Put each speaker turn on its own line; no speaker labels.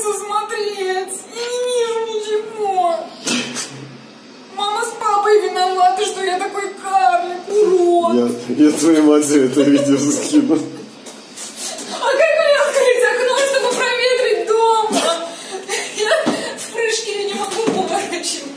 хочется смотреть. Я не вижу ничего. Мама с папой виноваты, что я такой карлик, урод.
Я, я твоей матери это видео скину.
А как мне открыть окно, чтобы проветрить дом? Я в прыжке не могу поворачивать.